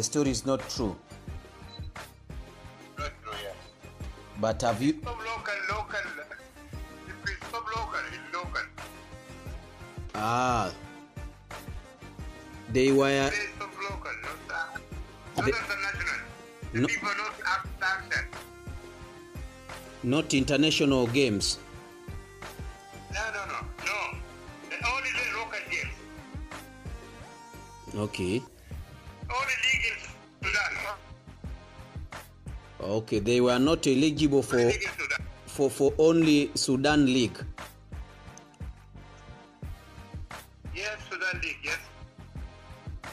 the story is not true. Not true, yeah. But have you? Stop local, local. If stop local, it's local. Ah. They were. Stop local, not, uh, not international. The No- people not not international games. No, no, no, no. Only the local games. Okay. Okay. They were not eligible for league in Sudan. for for only Sudan League. Yes, Sudan league, yes.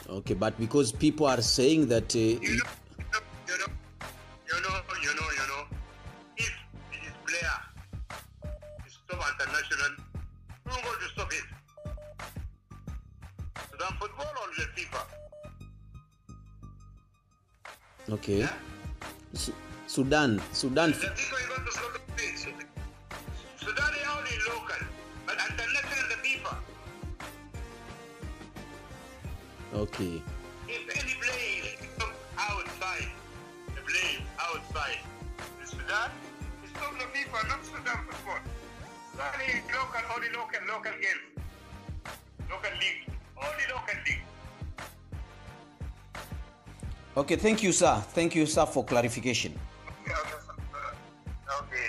Okay, but because people are saying that uh, You know, you know, you know, you know, you know, you know, if this player is stop international, who will to stop it? Sudan football or the FIFA? okay, Yeah? Su- Sudan, Sudan. Is only local, but international the. Okay, If any player come outside, the play outside the Sudan, it's not the FIFA, not Sudan football. Sudan is local, only local, local games. Local league, only local league. Okay. Thank you, sir. Thank you, sir, for clarification.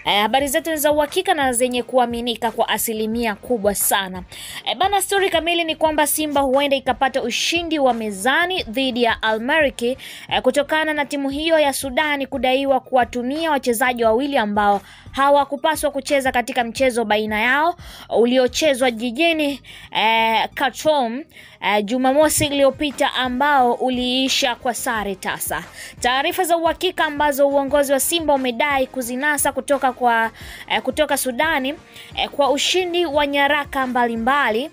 Eh, habari zetu ni za uhakika na zenye kuaminika kwa asilimia kubwa sana. Eh, bana, stori kamili ni kwamba Simba huenda ikapata ushindi wa mezani dhidi ya Almeriki eh, kutokana na timu hiyo ya Sudani kudaiwa kuwatumia wachezaji wawili ambao hawakupaswa kucheza katika mchezo baina yao uliochezwa jijini eh, Khartoum eh, Jumamosi iliyopita ambao uliisha kwa sare tasa. Taarifa za uhakika ambazo uongozi wa Simba umedai kuzinasa kutoka kwa uh, kutoka Sudani uh, kwa ushindi wa nyaraka mbalimbali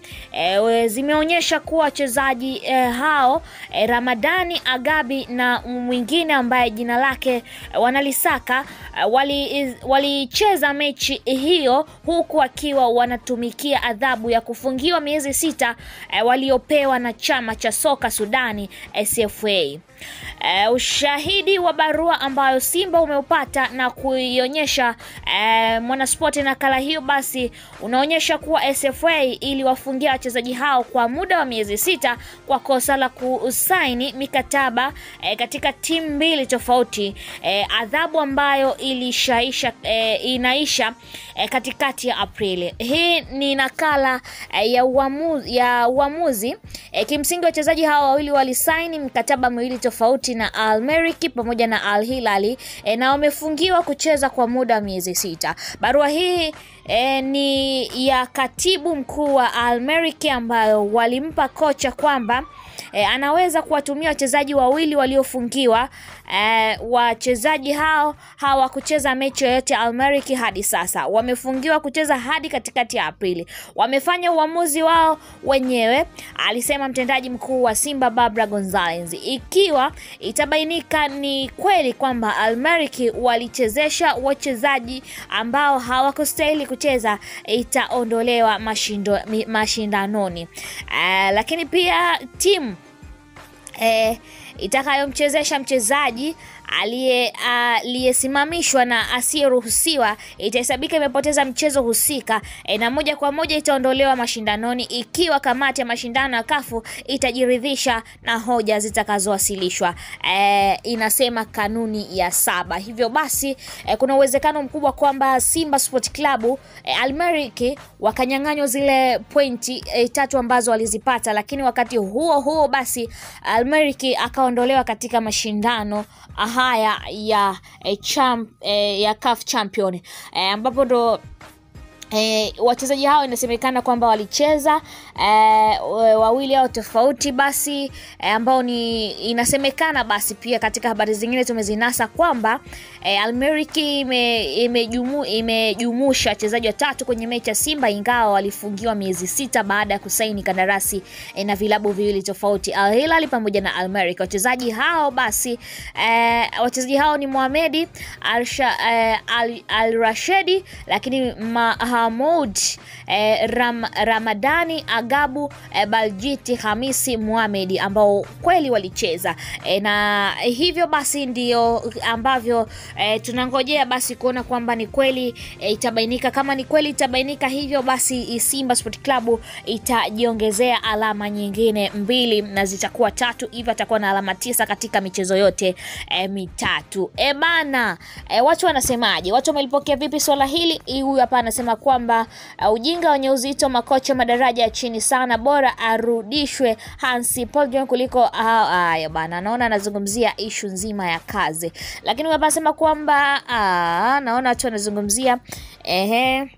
uh, zimeonyesha kuwa wachezaji uh, hao uh, Ramadani Agabi na mwingine ambaye jina lake uh, wanalisaka wali walicheza mechi hiyo huku wakiwa wanatumikia adhabu ya kufungiwa miezi sita uh, waliopewa na chama cha soka Sudani SFA. Uh, ushahidi wa barua ambayo Simba umeupata na kuionyesha e, Mwanaspoti nakala hiyo basi unaonyesha kuwa SFA iliwafungia wachezaji hao kwa muda wa miezi sita kwa kosa la kusaini mikataba e, katika timu mbili tofauti e, adhabu ambayo ilishaisha e, inaisha e, katikati ya Aprili. Hii ni nakala e, ya uamuzi, ya uamuzi. E, kimsingi wachezaji hao wawili walisaini mikataba miwili tofauti na Al Merrikh pamoja na Al Hilali e, na wamefungiwa kucheza kwa muda miezi sita. Barua hii e, ni ya katibu mkuu wa Al Merrikh ambayo walimpa kocha kwamba e, anaweza kuwatumia wachezaji wawili waliofungiwa. E, wachezaji hao hawakucheza mechi yoyote Almeriki hadi sasa, wamefungiwa kucheza hadi katikati ya Aprili. Wamefanya uamuzi wao wenyewe, alisema mtendaji mkuu wa Simba Barbara Gonzalez. Ikiwa itabainika ni kweli kwamba Almeriki walichezesha wachezaji ambao hawakustahili kucheza, itaondolewa mashindo, mashindanoni. Uh, lakini pia timu eh, itakayomchezesha mchezaji aliyesimamishwa na asiyeruhusiwa itahesabika imepoteza mchezo husika e, na moja kwa moja itaondolewa mashindanoni. Ikiwa kamati ya mashindano ya kafu itajiridhisha na hoja zitakazowasilishwa. E, inasema kanuni ya saba. Hivyo basi e, kuna uwezekano mkubwa kwamba simba sport club e, almeriki wakanyang'anywa zile pointi e, tatu ambazo walizipata. Lakini wakati huo huo basi almeriki akaondolewa katika mashindano haya ya eh, champ, eh, ya CAF champion eh, ambapo ndo E, wachezaji hao inasemekana kwamba walicheza e, wawili hao tofauti basi e, ambao ni inasemekana basi pia katika habari zingine tumezinasa kwamba e, Almeriki ime, jumu, ime wachezaji watatu kwenye mechi ya Simba ingawa walifungiwa miezi sita baada ya kusaini kandarasi e, na vilabu viwili tofauti Al Hilal pamoja na Almeriki. Wachezaji hao basi e, wachezaji hao ni Mohamedi Al, Al, Al Rashedi lakini ma, Mahamud eh, Ram, Ramadani Agabu eh, Baljiti Hamisi Muhamedi ambao kweli walicheza eh, na hivyo basi ndio ambavyo eh, tunangojea basi kuona kwamba ni kweli eh, itabainika. Kama ni kweli itabainika hivyo basi Simba Sport Club itajiongezea alama nyingine mbili na zitakuwa tatu, hivyo atakuwa na alama tisa katika michezo yote eh, mitatu. E bana, eh, watu wanasemaje? Watu wamelipokea vipi swala hili? Huyu hapa anasema kwamba uh, ujinga wenye uzito, makocha madaraja ya chini sana, bora arudishwe Hansi Pogba kuliko haya. Uh, bana, naona anazungumzia ishu nzima ya kazi, lakini hapa anasema kwamba uh, naona watu wanazungumzia ehe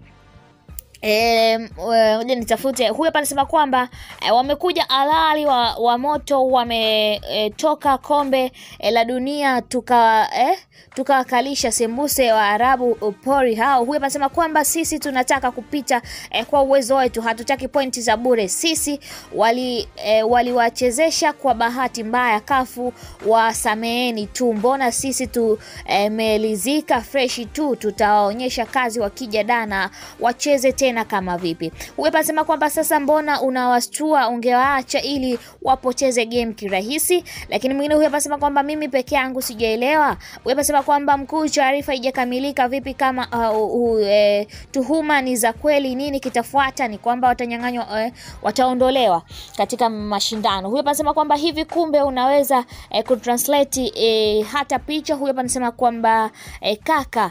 ngoja e, nitafute. Huyu hapa anasema kwamba e, wamekuja alali wa, wa moto wametoka e, kombe e, la dunia tuka eh, tukawakalisha sembuse wa Arabu pori hao. Huyu hapa anasema kwamba sisi tunataka kupita e, kwa uwezo wetu, hatutaki pointi za bure. Sisi wali e, waliwachezesha kwa bahati mbaya, kafu wasameeni tu, mbona sisi tumelizika e, freshi tu, tutawaonyesha kazi wakija dana wacheze tena kama vipi. Huyu hapa anasema kwamba sasa mbona unawastua, ungewaacha ili wapoteze game kirahisi. Lakini mwingine huyu anasema kwamba mimi peke yangu sijaelewa. Huyu hapa anasema kwamba mkuu, taarifa haijakamilika vipi kama uh, uh, uh, tuhuma ni za kweli, nini kitafuata? Ni kwamba watanyang'anywa, uh, wataondolewa katika mashindano. Huyu anasema kwamba hivi kumbe unaweza uh, kutranslate uh, hata picha. Huyu hapa anasema kwamba uh, kaka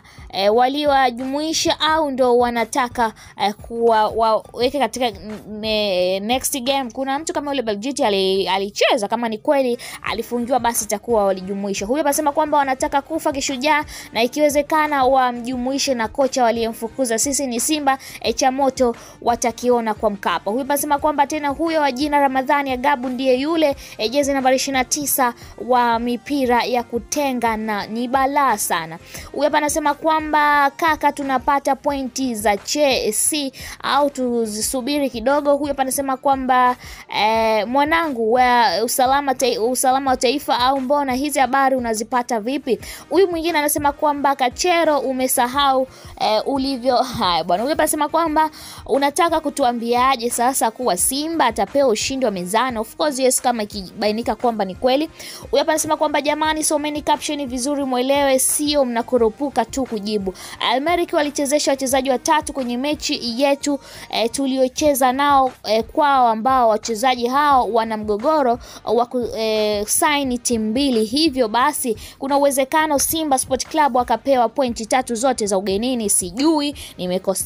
uh, waliwajumuisha au ndo wanataka uh, kuwa waweke katika ne, next game. Kuna mtu kama yule Belgiti alicheza ali kama ni kweli alifungiwa, basi itakuwa walijumuisha. Huyo anasema kwamba wanataka kufa kishujaa na ikiwezekana wamjumuishe na kocha waliyemfukuza. Sisi ni Simba cha moto watakiona kwa Mkapa. Huyo anasema kwamba tena huyo wa jina Ramadhani Agabu ndiye yule e, jezi nambari 29 wa mipira ya kutenga na ni balaa sana. Huyo hapa anasema kwamba kaka, tunapata pointi za Chelsea au tuzisubiri kidogo. Huyo hapa anasema kwamba eh, mwanangu wa usalama te, usalama wa taifa au mbona hizi habari unazipata vipi? Huyu mwingine anasema kwamba Kachero umesahau eh, ulivyo. Haya bwana, huyo hapa anasema kwamba unataka kutuambiaje sasa kuwa Simba atapewa ushindi wa mezani? Of course yes, kama ikibainika kwamba ni kweli. Huyo hapa anasema kwamba jamani, someni caption vizuri mwelewe, sio mnakurupuka tu kujibu. Almeric walichezesha wachezaji watatu kwenye mechi yetu e, tuliocheza nao e, kwao ambao wachezaji hao wana mgogoro wa kusaini timu mbili, hivyo basi kuna uwezekano Simba Sport Club wakapewa pointi tatu zote za ugenini. Sijui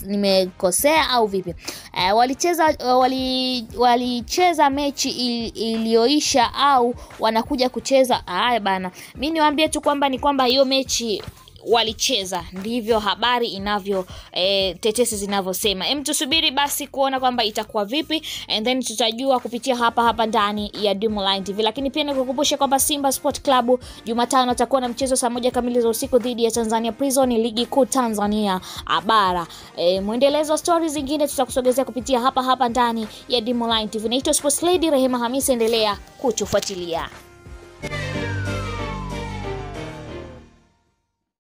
nimekosea au vipi? E, walicheza wali, walicheza mechi iliyoisha au wanakuja kucheza haya bana. mi niwaambie tu kwamba ni kwamba hiyo mechi walicheza ndivyo habari inavyo e, tetesi zinavyosema. Em, tusubiri basi kuona kwamba itakuwa vipi and then tutajua kupitia hapa hapa ndani ya Dreamline TV. Lakini pia nikukumbusha kwamba Simba Sport Club Jumatano atakuwa na mchezo saa moja kamili za usiku dhidi ya Tanzania Prison, ligi kuu Tanzania bara. E, mwendelezo wa stories zingine tutakusogezea kupitia hapa hapa ndani ya Dreamline TV. Naitwa Sports Lady Rehema Hamisi, endelea kutufuatilia.